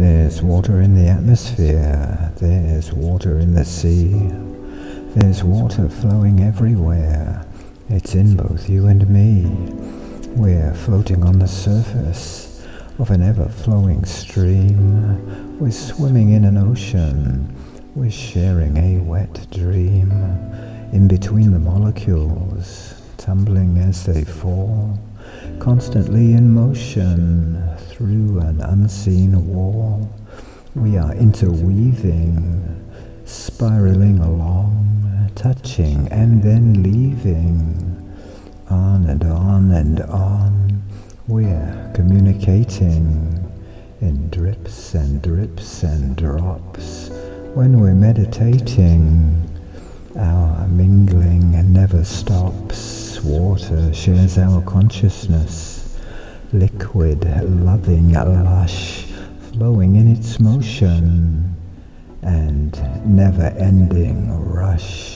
There's water in the atmosphere, there's water in the sea, there's water flowing everywhere, it's in both you and me. We're floating on the surface of an ever-flowing stream, we're swimming in an ocean, we're sharing a wet dream, in between the molecules, tumbling as they fall, constantly in motion through an unseen wall. We are interweaving, spiraling along, touching and then leaving, on and on and on. We're communicating in drips and drips and drops. When we're meditating, our mingling never stops. Water shares our consciousness. Liquid, loving, lush, flowing in its motion and never ending rush.